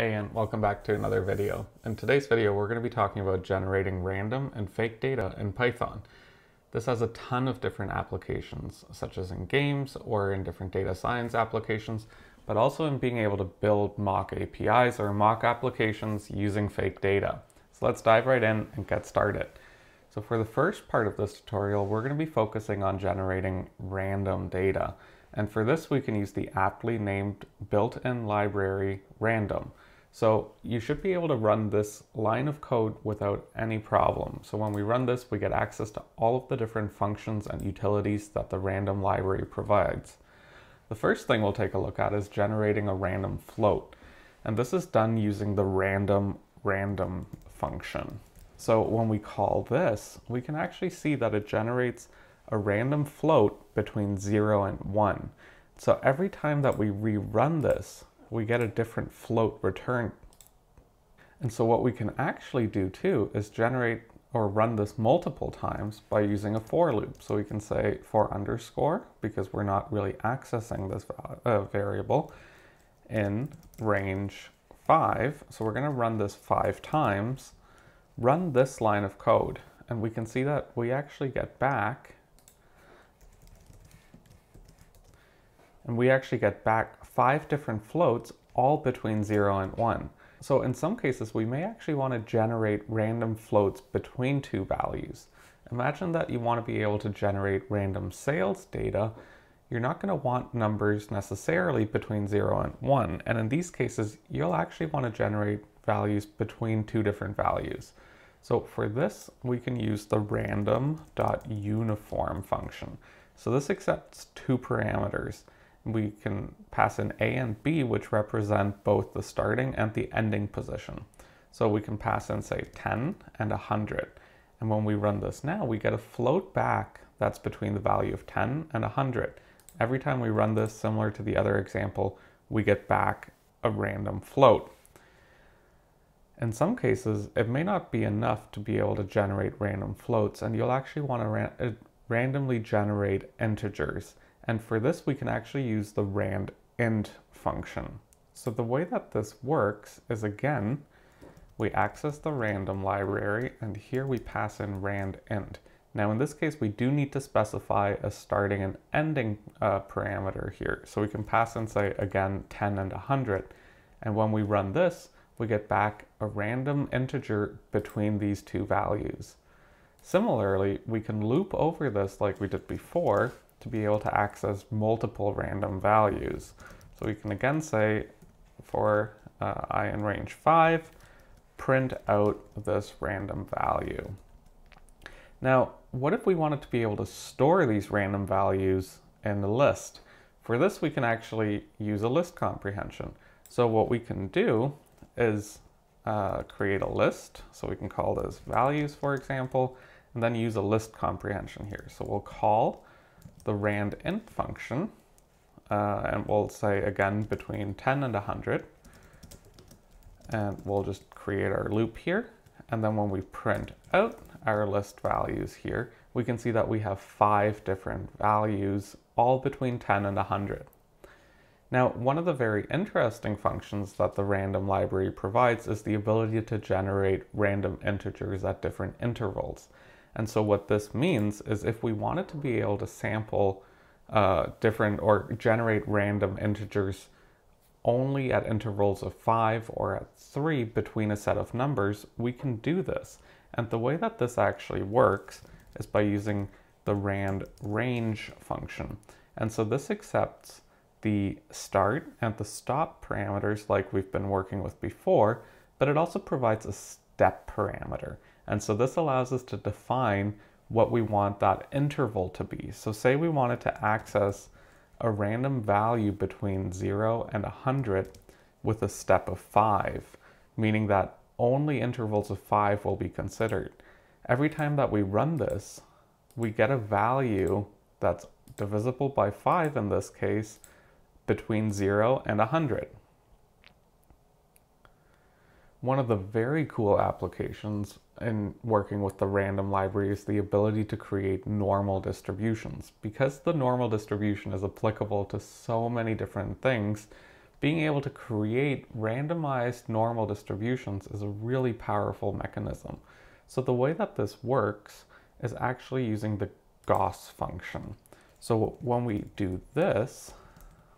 Hey and welcome back to another video. In today's video we're going to be talking about generating random and fake data in Python. This has a ton of different applications such as in games or in different data science applications but also in being able to build mock APIs or mock applications using fake data. So let's dive right in and get started. So for the first part of this tutorial we're going to be focusing on generating random data. And for this, we can use the aptly named built-in library random. So you should be able to run this line of code without any problem. So when we run this, we get access to all of the different functions and utilities that the random library provides. The first thing we'll take a look at is generating a random float. And this is done using the random random function. So when we call this, we can actually see that it generates a random float between 0 and 1. So every time that we rerun this, we get a different float return. And so what we can actually do too is generate or run this multiple times by using a for loop. So we can say for underscore, because we're not really accessing this uh, variable, in range 5. So we're going to run this 5 times, run this line of code, and we can see that we actually get back and we actually get back five different floats all between 0 and 1. So in some cases, we may actually want to generate random floats between two values. Imagine that you want to be able to generate random sales data. You're not going to want numbers necessarily between 0 and 1. And in these cases, you'll actually want to generate values between two different values. So for this, we can use the random.uniform function. So this accepts two parameters we can pass in A and B, which represent both the starting and the ending position. So we can pass in, say, 10 and 100. And when we run this now, we get a float back that's between the value of 10 and 100. Every time we run this, similar to the other example, we get back a random float. In some cases, it may not be enough to be able to generate random floats, and you'll actually want to uh, randomly generate integers. And for this, we can actually use the rand int function. So the way that this works is again, we access the random library and here we pass in rand int. Now in this case, we do need to specify a starting and ending uh, parameter here. So we can pass in say again 10 and 100. And when we run this, we get back a random integer between these two values. Similarly, we can loop over this like we did before to be able to access multiple random values. So we can again say for uh, i in range 5, print out this random value. Now, what if we wanted to be able to store these random values in the list? For this, we can actually use a list comprehension. So what we can do is uh, create a list. So we can call this values, for example, and then use a list comprehension here. So we'll call the rand int function, uh, and we'll say again between 10 and 100. And we'll just create our loop here. And then when we print out our list values here, we can see that we have five different values, all between 10 and 100. Now, one of the very interesting functions that the random library provides is the ability to generate random integers at different intervals. And so what this means is if we wanted to be able to sample uh, different or generate random integers only at intervals of five or at three between a set of numbers, we can do this. And the way that this actually works is by using the rand range function. And so this accepts the start and the stop parameters like we've been working with before, but it also provides a step parameter. And so this allows us to define what we want that interval to be. So say we wanted to access a random value between 0 and 100 with a step of 5, meaning that only intervals of 5 will be considered. Every time that we run this, we get a value that's divisible by 5 in this case between 0 and 100. One of the very cool applications in working with the random library is the ability to create normal distributions. Because the normal distribution is applicable to so many different things, being able to create randomized normal distributions is a really powerful mechanism. So the way that this works is actually using the Gauss function. So when we do this,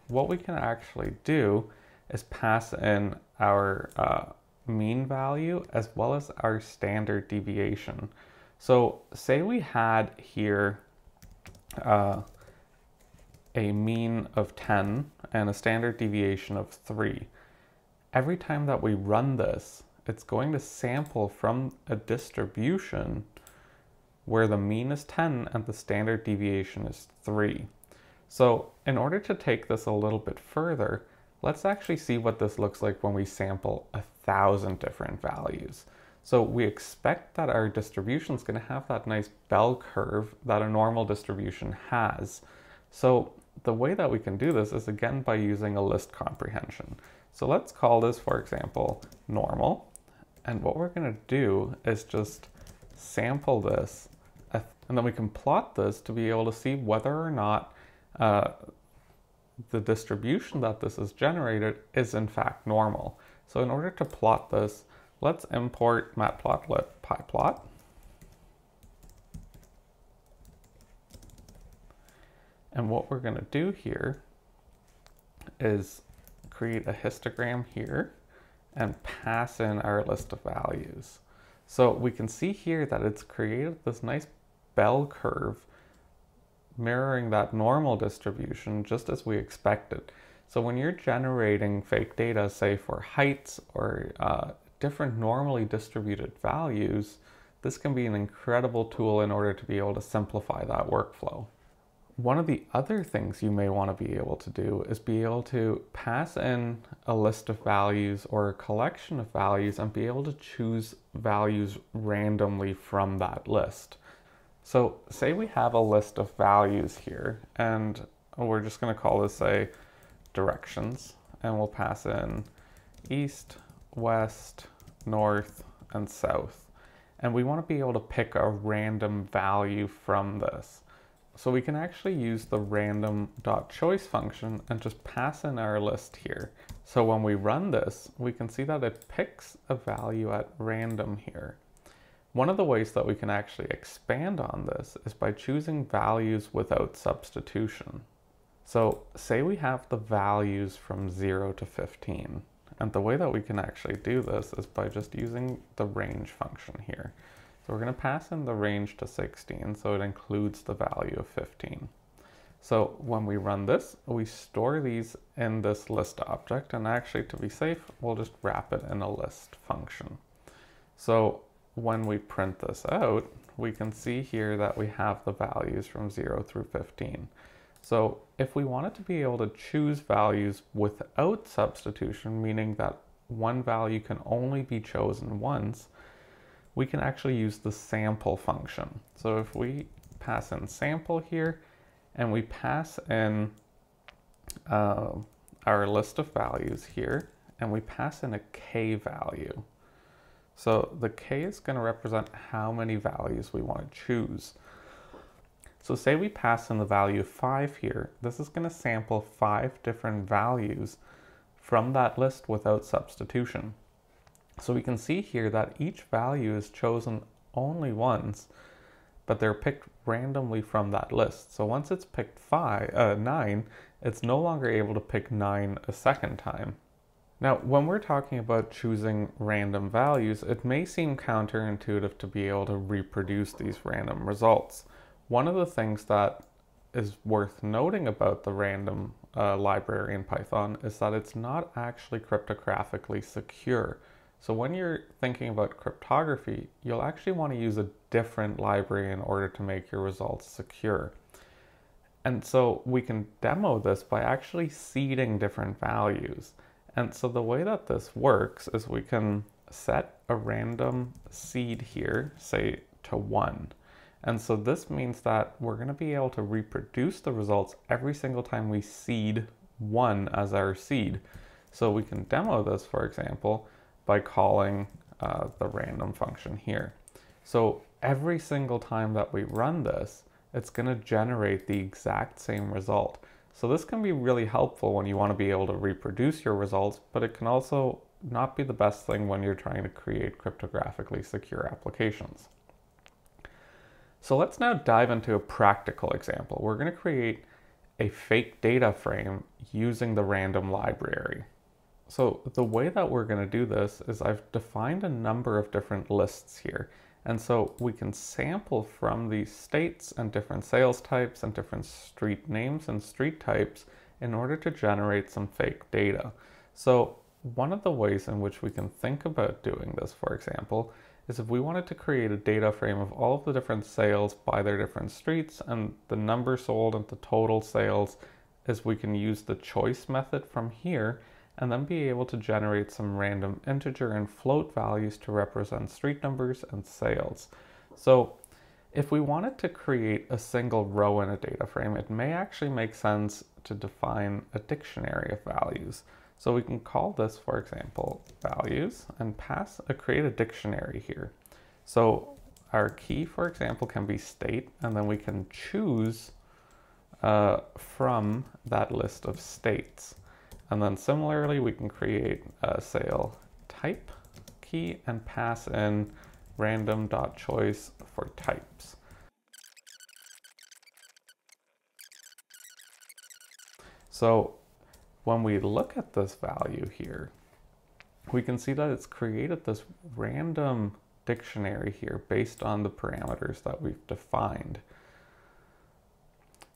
what we can actually do is pass in our uh, mean value as well as our standard deviation. So say we had here uh, a mean of 10 and a standard deviation of 3. Every time that we run this, it's going to sample from a distribution where the mean is 10 and the standard deviation is 3. So in order to take this a little bit further, let's actually see what this looks like when we sample a thousand different values. So we expect that our distribution is going to have that nice bell curve that a normal distribution has. So the way that we can do this is again by using a list comprehension. So let's call this, for example, normal. And what we're going to do is just sample this and then we can plot this to be able to see whether or not uh, the distribution that this is generated is in fact normal. So in order to plot this, let's import matplotlib pyplot. And what we're going to do here is create a histogram here and pass in our list of values. So we can see here that it's created this nice bell curve mirroring that normal distribution just as we expected. So when you're generating fake data, say for heights or uh, different normally distributed values, this can be an incredible tool in order to be able to simplify that workflow. One of the other things you may want to be able to do is be able to pass in a list of values or a collection of values and be able to choose values randomly from that list. So say we have a list of values here and we're just going to call this say directions and we'll pass in east, west, north, and south. And we want to be able to pick a random value from this. So we can actually use the random.choice function and just pass in our list here. So when we run this, we can see that it picks a value at random here. One of the ways that we can actually expand on this is by choosing values without substitution. So say we have the values from 0 to 15. And the way that we can actually do this is by just using the range function here. So we're going to pass in the range to 16, so it includes the value of 15. So when we run this, we store these in this list object, and actually to be safe, we'll just wrap it in a list function. So when we print this out, we can see here that we have the values from 0 through 15. So if we wanted to be able to choose values without substitution, meaning that one value can only be chosen once, we can actually use the sample function. So if we pass in sample here, and we pass in uh, our list of values here, and we pass in a k value. So the k is going to represent how many values we want to choose. So say we pass in the value 5 here, this is going to sample 5 different values from that list without substitution. So we can see here that each value is chosen only once, but they're picked randomly from that list. So once it's picked five, uh, 9, it's no longer able to pick 9 a second time. Now, when we're talking about choosing random values, it may seem counterintuitive to be able to reproduce these random results. One of the things that is worth noting about the random uh, library in Python is that it's not actually cryptographically secure. So when you're thinking about cryptography, you'll actually want to use a different library in order to make your results secure. And so we can demo this by actually seeding different values. And so the way that this works is we can set a random seed here, say to one. And so this means that we're going to be able to reproduce the results every single time we seed one as our seed. So we can demo this, for example, by calling uh, the random function here. So every single time that we run this, it's going to generate the exact same result. So this can be really helpful when you want to be able to reproduce your results, but it can also not be the best thing when you're trying to create cryptographically secure applications. So let's now dive into a practical example. We're going to create a fake data frame using the random library. So the way that we're going to do this is I've defined a number of different lists here. And so we can sample from these states and different sales types and different street names and street types in order to generate some fake data. So one of the ways in which we can think about doing this, for example, is if we wanted to create a data frame of all of the different sales by their different streets and the number sold and the total sales, is we can use the choice method from here and then be able to generate some random integer and float values to represent street numbers and sales. So if we wanted to create a single row in a data frame, it may actually make sense to define a dictionary of values. So we can call this, for example, values and pass a create a dictionary here. So our key, for example, can be state, and then we can choose uh, from that list of states. And then similarly, we can create a sale type key and pass in random.choice for types. So when we look at this value here, we can see that it's created this random dictionary here based on the parameters that we've defined.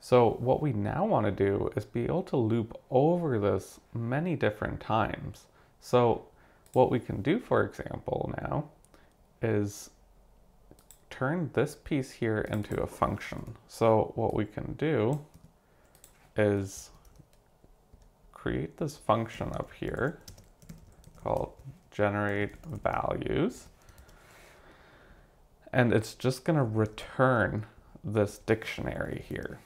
So what we now want to do is be able to loop over this many different times. So what we can do, for example, now is turn this piece here into a function. So what we can do is create this function up here called generate values. And it's just going to return this dictionary here.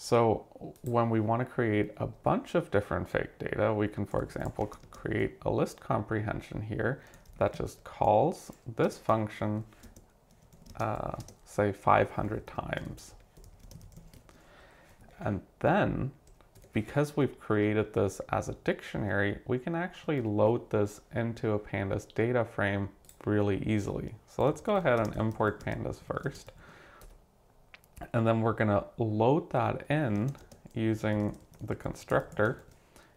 So when we want to create a bunch of different fake data, we can, for example, create a list comprehension here that just calls this function, uh, say 500 times. And then, because we've created this as a dictionary, we can actually load this into a pandas data frame really easily. So let's go ahead and import pandas first. And then we're gonna load that in using the constructor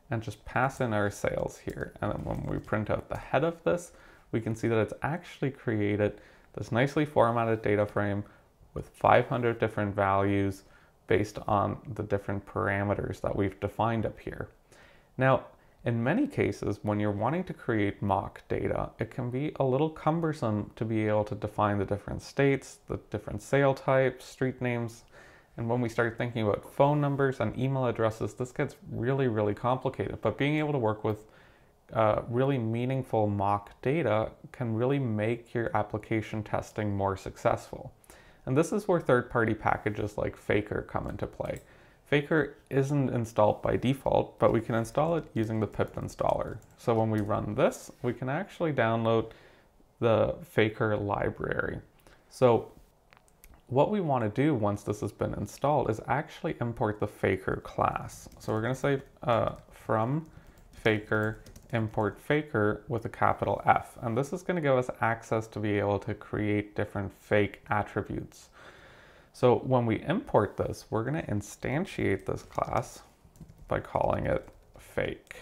and just pass in our sales here. And then when we print out the head of this, we can see that it's actually created this nicely formatted data frame with 500 different values based on the different parameters that we've defined up here. Now, in many cases, when you're wanting to create mock data, it can be a little cumbersome to be able to define the different states, the different sale types, street names. And when we start thinking about phone numbers and email addresses, this gets really, really complicated. But being able to work with uh, really meaningful mock data can really make your application testing more successful. And this is where third-party packages like Faker come into play. Faker isn't installed by default, but we can install it using the pip installer. So when we run this, we can actually download the Faker library. So what we want to do once this has been installed is actually import the Faker class. So we're going to say uh, from Faker import Faker with a capital F. And this is going to give us access to be able to create different fake attributes. So when we import this, we're going to instantiate this class by calling it fake.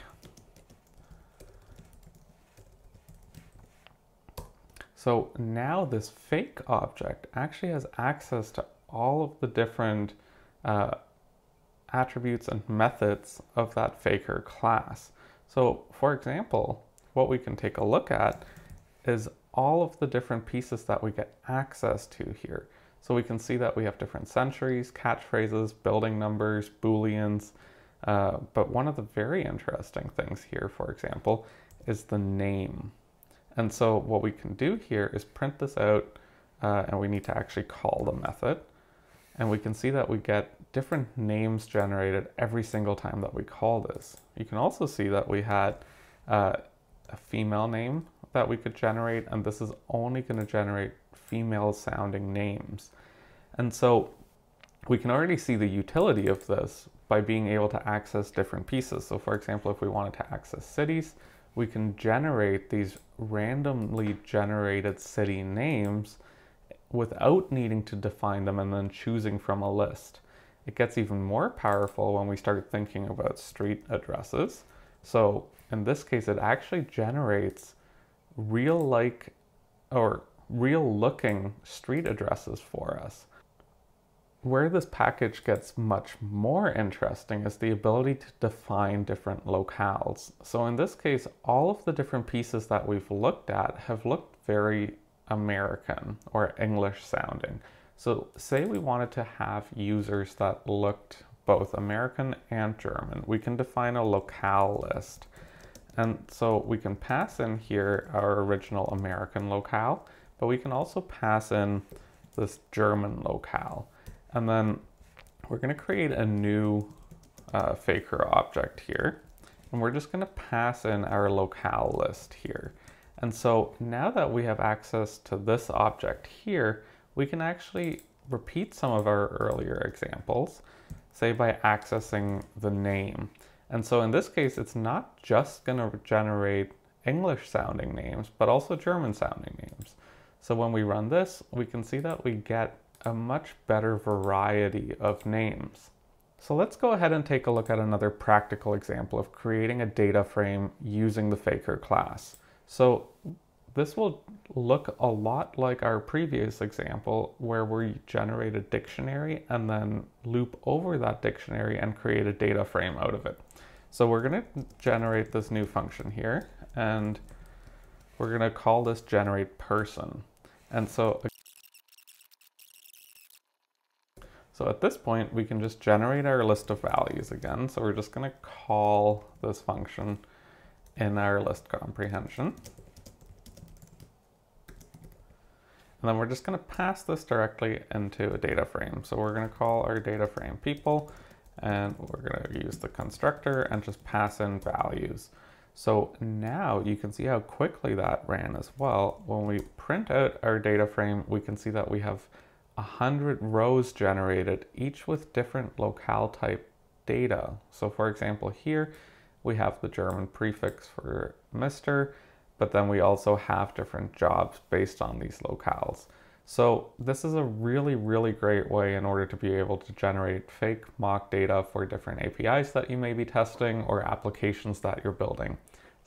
So now this fake object actually has access to all of the different uh, attributes and methods of that faker class. So for example, what we can take a look at is all of the different pieces that we get access to here. So we can see that we have different centuries, catchphrases, building numbers, booleans. Uh, but one of the very interesting things here, for example, is the name. And so what we can do here is print this out uh, and we need to actually call the method. And we can see that we get different names generated every single time that we call this. You can also see that we had uh, a female name that we could generate, and this is only going to generate female sounding names. And so we can already see the utility of this by being able to access different pieces. So for example, if we wanted to access cities, we can generate these randomly generated city names without needing to define them and then choosing from a list. It gets even more powerful when we start thinking about street addresses. So in this case, it actually generates real like or real looking street addresses for us. Where this package gets much more interesting is the ability to define different locales. So in this case, all of the different pieces that we've looked at have looked very American or English sounding. So say we wanted to have users that looked both American and German, we can define a locale list. And so we can pass in here our original American locale, but we can also pass in this German locale. And then we're going to create a new uh, faker object here. And we're just going to pass in our locale list here. And so now that we have access to this object here, we can actually repeat some of our earlier examples, say by accessing the name. And so in this case, it's not just going to generate English sounding names, but also German sounding names. So when we run this, we can see that we get a much better variety of names. So let's go ahead and take a look at another practical example of creating a data frame using the Faker class. So this will look a lot like our previous example where we generate a dictionary and then loop over that dictionary and create a data frame out of it. So we're going to generate this new function here and we're going to call this generate person. And so So at this point, we can just generate our list of values again. So we're just going to call this function in our list comprehension. And then we're just going to pass this directly into a data frame. So we're going to call our data frame people, and we're going to use the constructor and just pass in values. So now you can see how quickly that ran as well. When we print out our data frame, we can see that we have 100 rows generated, each with different locale type data. So for example, here we have the German prefix for Mr., but then we also have different jobs based on these locales. So this is a really, really great way in order to be able to generate fake mock data for different APIs that you may be testing or applications that you're building.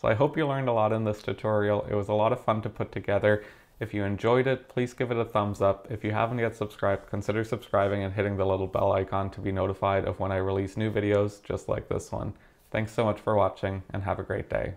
So I hope you learned a lot in this tutorial. It was a lot of fun to put together. If you enjoyed it, please give it a thumbs up. If you haven't yet subscribed, consider subscribing and hitting the little bell icon to be notified of when I release new videos just like this one. Thanks so much for watching and have a great day.